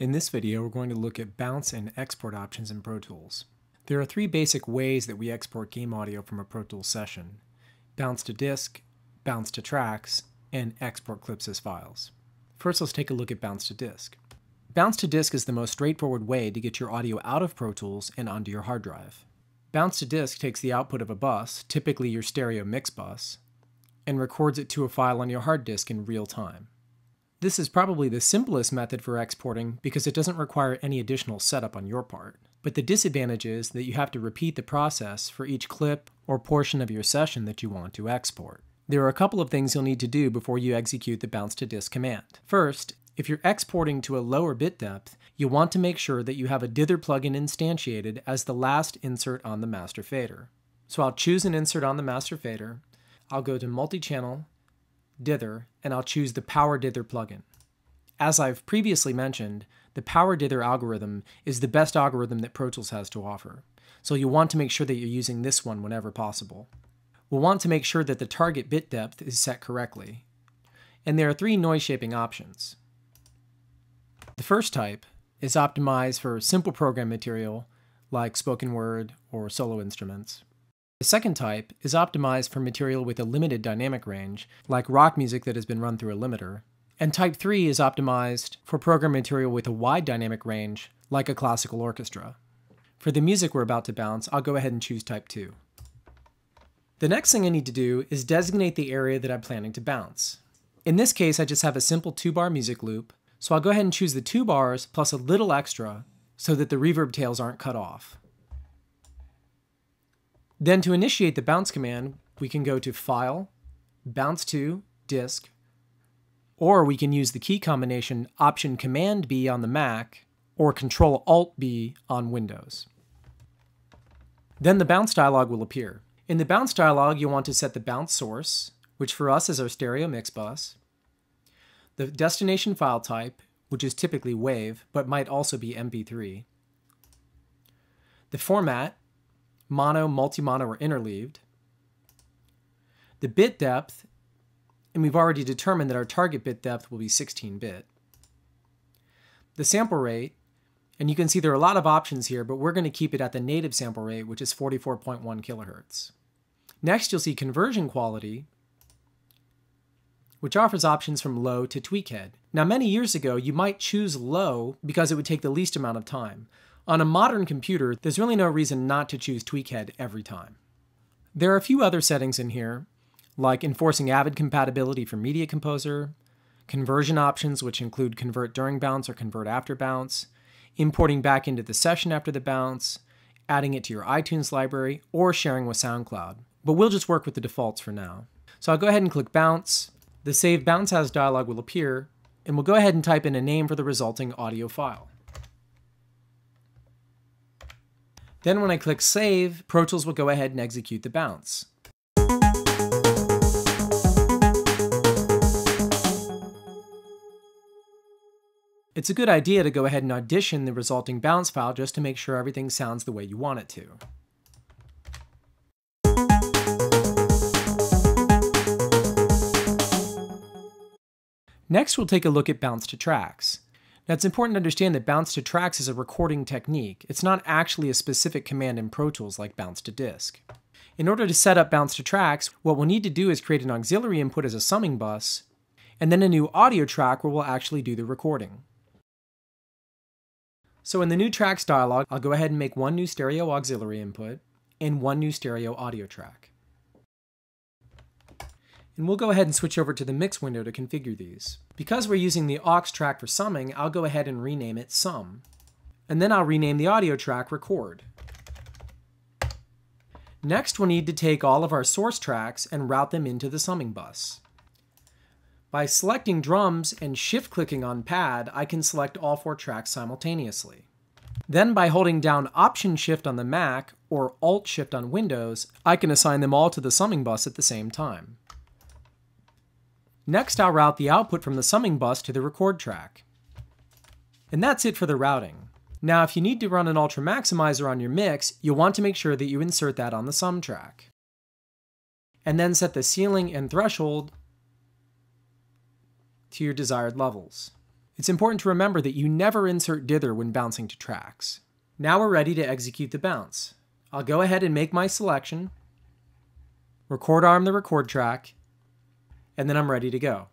In this video, we're going to look at bounce and export options in Pro Tools. There are three basic ways that we export game audio from a Pro Tools session. Bounce to disk, bounce to tracks, and export clips as files. First, let's take a look at bounce to disk. Bounce to disk is the most straightforward way to get your audio out of Pro Tools and onto your hard drive. Bounce to disk takes the output of a bus, typically your stereo mix bus, and records it to a file on your hard disk in real time. This is probably the simplest method for exporting because it doesn't require any additional setup on your part. But the disadvantage is that you have to repeat the process for each clip or portion of your session that you want to export. There are a couple of things you'll need to do before you execute the bounce to disk command. First, if you're exporting to a lower bit depth, you'll want to make sure that you have a dither plugin instantiated as the last insert on the master fader. So I'll choose an insert on the master fader, I'll go to multi-channel, dither, and I'll choose the POW-r Dither plugin. As I've previously mentioned, the POW-r Dither algorithm is the best algorithm that Pro Tools has to offer, so you'll want to make sure that you're using this one whenever possible. We'll want to make sure that the target bit depth is set correctly. And there are three noise shaping options. The first type is optimized for simple program material like spoken word or solo instruments. The second type is optimized for material with a limited dynamic range, like rock music that has been run through a limiter. And type 3 is optimized for program material with a wide dynamic range, like a classical orchestra. For the music we're about to bounce, I'll go ahead and choose type 2. The next thing I need to do is designate the area that I'm planning to bounce. In this case, I just have a simple two-bar music loop, so I'll go ahead and choose the two bars plus a little extra so that the reverb tails aren't cut off. Then to initiate the bounce command, we can go to File, Bounce to, Disk, or we can use the key combination Option Command B on the Mac or Control Alt B on Windows. Then the bounce dialog will appear. In the bounce dialog, you'll want to set the bounce source, which for us is our stereo mix bus, the destination file type, which is typically WAV, but might also be MP3, the format, mono, multi-mono, or interleaved. The bit depth, and we've already determined that our target bit depth will be 16-bit. The sample rate, and you can see there are a lot of options here, but we're going to keep it at the native sample rate, which is 44.1 kilohertz. Next, you'll see conversion quality, which offers options from low to tweakhead. Now, many years ago, you might choose low because it would take the least amount of time. On a modern computer, there's really no reason not to choose Tweakhead every time. There are a few other settings in here, like enforcing Avid compatibility for Media Composer, conversion options which include convert during bounce or convert after bounce, importing back into the session after the bounce, adding it to your iTunes library, or sharing with SoundCloud. But we'll just work with the defaults for now. So I'll go ahead and click Bounce. The Save Bounce As dialog will appear, and we'll go ahead and type in a name for the resulting audio file. Then when I click Save, Pro Tools will go ahead and execute the bounce. It's a good idea to go ahead and audition the resulting bounce file just to make sure everything sounds the way you want it to. Next, we'll take a look at bounce to tracks. Now it's important to understand that bounce to tracks is a recording technique. It's not actually a specific command in Pro Tools like bounce to disk. In order to set up bounce to tracks, what we'll need to do is create an auxiliary input as a summing bus, and then a new audio track where we'll actually do the recording. So in the new tracks dialog, I'll go ahead and make one new stereo auxiliary input and one new stereo audio track. And we'll go ahead and switch over to the mix window to configure these. Because we're using the aux track for summing, I'll go ahead and rename it sum. And then I'll rename the audio track record. Next, we'll need to take all of our source tracks and route them into the summing bus. By selecting drums and shift-clicking on pad, I can select all four tracks simultaneously. Then by holding down Option-Shift on the Mac or Alt-Shift on Windows, I can assign them all to the summing bus at the same time. Next, I'll route the output from the summing bus to the record track. And that's it for the routing. Now, if you need to run an Ultra Maximizer on your mix, you'll want to make sure that you insert that on the sum track. And then set the ceiling and threshold to your desired levels. It's important to remember that you never insert dither when bouncing to tracks. Now we're ready to execute the bounce. I'll go ahead and make my selection, record arm the record track, and then I'm ready to go.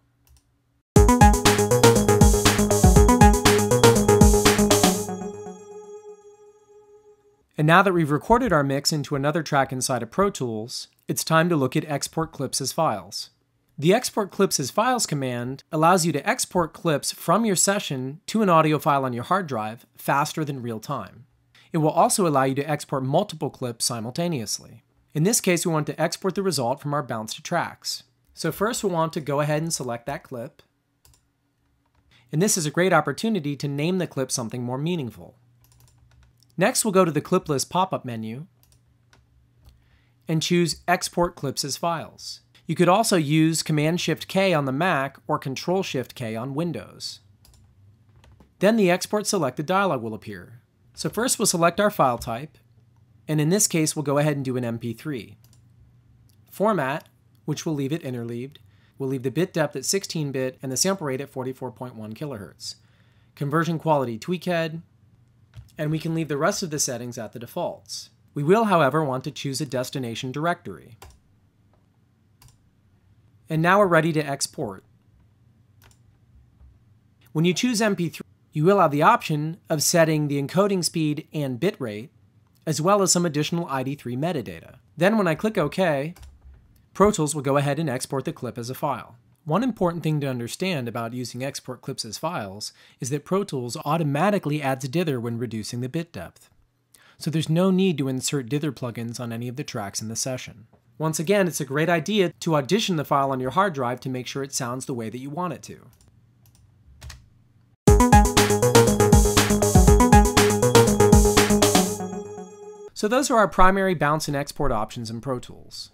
And now that we've recorded our mix into another track inside of Pro Tools, it's time to look at export clips as files. The export clips as files command allows you to export clips from your session to an audio file on your hard drive faster than real time. It will also allow you to export multiple clips simultaneously. In this case, we want to export the result from our bounce to tracks. So first we'll want to go ahead and select that clip. And this is a great opportunity to name the clip something more meaningful. Next, we'll go to the clip list pop-up menu and choose Export Clips as Files. You could also use Command-Shift-K on the Mac or Control-Shift-K on Windows. Then the Export Selected dialog will appear. So first we'll select our file type, and in this case we'll go ahead and do an MP3. Format, which will leave it interleaved, we'll leave the bit depth at 16-bit and the sample rate at 44.1 kHz. Conversion quality tweakhead, and we can leave the rest of the settings at the defaults. We will, however, want to choose a destination directory. And now we're ready to export. When you choose MP3, you will have the option of setting the encoding speed and bitrate, as well as some additional ID3 metadata. Then when I click OK, Pro Tools will go ahead and export the clip as a file. One important thing to understand about using export clips as files is that Pro Tools automatically adds dither when reducing the bit depth. So there's no need to insert dither plugins on any of the tracks in the session. Once again, it's a great idea to audition the file on your hard drive to make sure it sounds the way that you want it to. So those are our primary bounce and export options in Pro Tools.